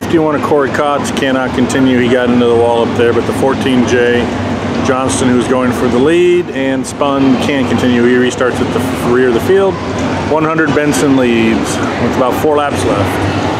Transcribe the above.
51 of Corey Cots cannot continue. He got into the wall up there, but the 14J Johnston, who's going for the lead and spun, can continue. He restarts at the rear of the field. 100 Benson leads with about four laps left.